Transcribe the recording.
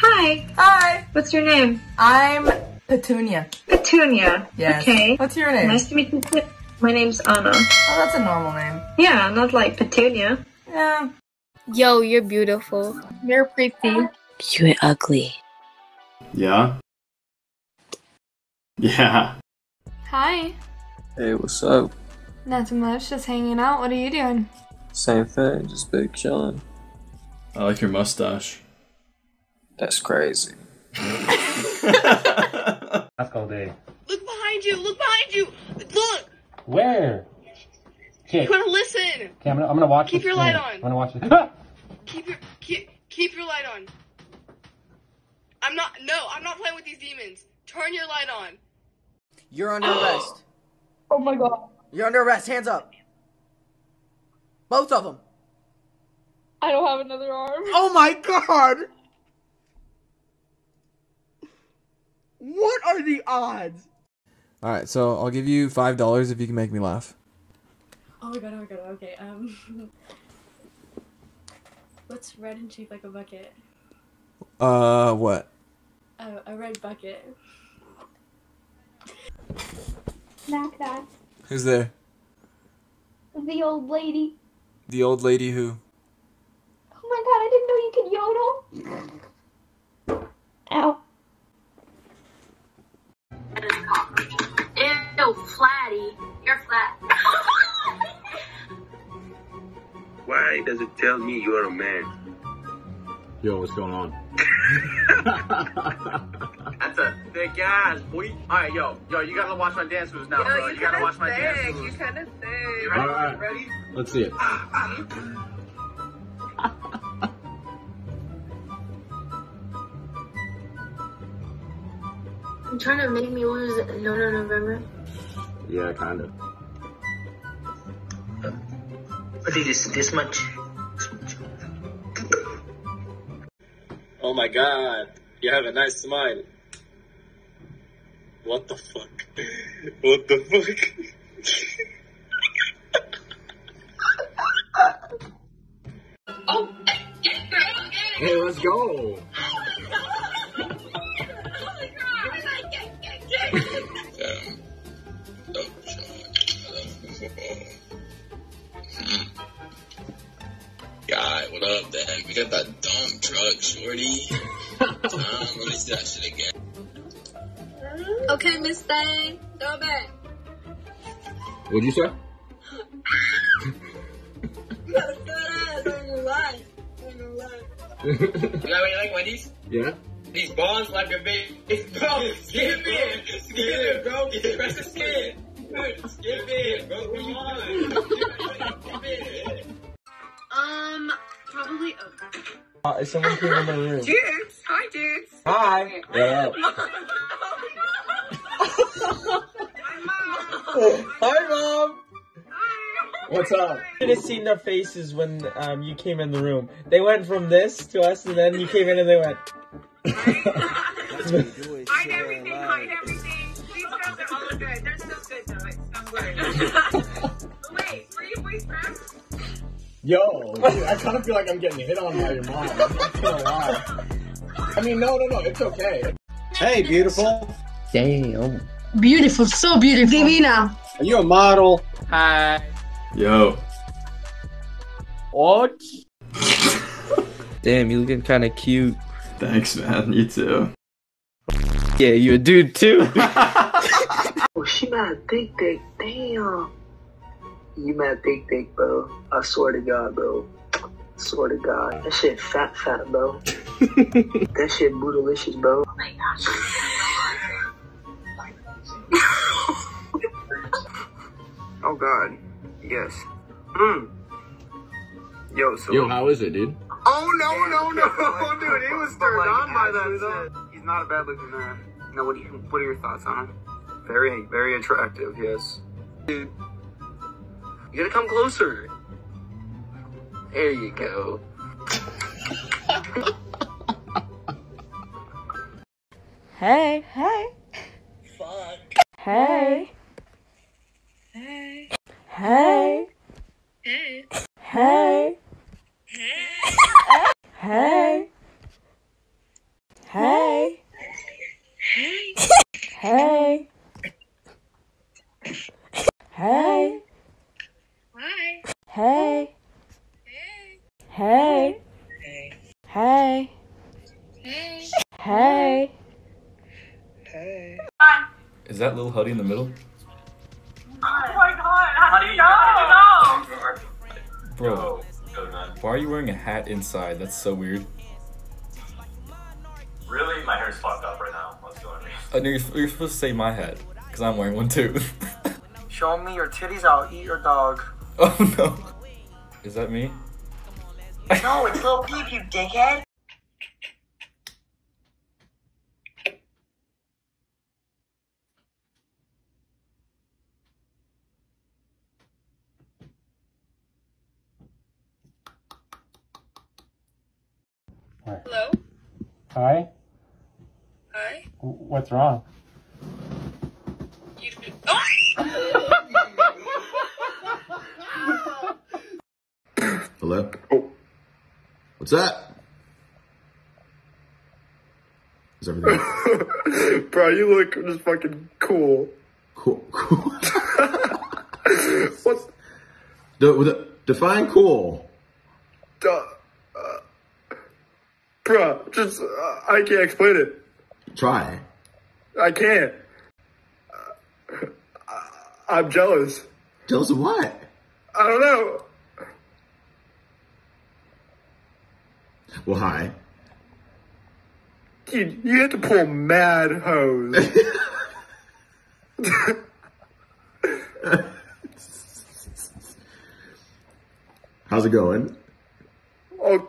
Hi. Hi, What's your name? I'm Petunia. Petunia. Yes. Okay. What's your name? Nice to meet you. My name's Anna. Oh, that's a normal name. Yeah, not like Petunia. Yeah. Yo, you're beautiful. You're pretty. You're ugly. Yeah? Yeah. Hi. Hey, what's up? Not too much, just hanging out. What are you doing? Same thing, just big chilling. I like your mustache. That's crazy. That's all day. Look behind you! Look behind you! Look! Where? Okay, You gotta listen! okay I'm, gonna, I'm gonna watch Keep the your light on. I'm gonna watch the Keep your keep keep your light on. I'm not no, I'm not playing with these demons. Turn your light on. You're under arrest. Oh my god. You're under arrest. Hands up. Both of them. I don't have another arm. Oh my god! What are the odds? Alright, so I'll give you five dollars if you can make me laugh. Oh my god, oh my god, okay, um. What's red and shaped like a bucket? Uh, what? Uh, a red bucket. Knock knock. Who's there? The old lady. The old lady who? Oh my god, I didn't know you could yodel. Flatty. You're flat. Why does it tell me you're a man? Yo, what's going on? That's a thick ass, boy. Alright, yo, yo, you gotta watch my dance moves now, bro. You, gotta watch my dance moves. kinda thick. You ready? Alright. Ready? Let's see it. You trying to make me lose no no November? Yeah, kind of. I think this this much. Oh my god, you have a nice smile. What the fuck? What the fuck? Oh, hey, let's go. We got that dumb truck, shorty. um, let me see that shit again. Okay, Miss Thang, go back. What'd you say? You know what you like, Wendy's? Yeah? These balls like a big. Bro, skip it! Skip it, bro! Press the skip! Skip someone came in my room. Dudes! Hi dudes! Hi! Yeah. Hi, Mom! Hi. Mom. What's up? You should have seen their faces when um, you came in the room. They went from this to us, and then you came in and they went. Hide everything, hide everything. These guys are all good. They're still good though. It's not good. Yo, dude, I kind of feel like I'm getting hit on by your mom. I'm not gonna lie. I mean, no, no, no, it's okay. Hey, beautiful. Damn. Beautiful, so beautiful. Divina. Are you a model? Hi. Yo. What? Damn, you looking kind of cute. Thanks, man. You too. Yeah, you a dude too. Oh, she mad thick, thick. Damn. You mad thick, thick, bro. I swear to God, bro. Swear to God. That shit fat, fat, bro. that shit bootylicious, bro. Oh my gosh. oh God. Yes. Mm. Yo, so. Yo, how is it, dude? Oh no no no, dude! He was turned on by that. He's not a bad looking man. Now, what do you? What are your thoughts on him? Very, very attractive. Yes. Dude, you gotta come closer. There you go. hey, hey. Fuck. Hey. Hey. Hey. Hey. Hey. Hey. Hey. Hey. Hey. Is that Lil Huddy in the middle? Oh my god, how do you know? How do you know? Bro, why are you wearing a hat inside? That's so weird. Really? My hair's fucked up right now. What's going on? Uh, no, you're, you're supposed to say my hat, because I'm wearing one too. Show me your titties, I'll eat your dog. oh no. Is that me? No, it's Lil Peep, you dickhead. Hello? Hi? Hi? What's wrong? Hello? Oh. What's that? Is everything Bro, you look just fucking cool. cool? Cool. What's the, the define cool? Duh. Uh, bro, just, uh, I can't explain it. Try. I can't. Uh, I'm jealous. Jealous of what? I don't know. Well, hi. Dude, you have to pull mad hoes. How's it going? oh,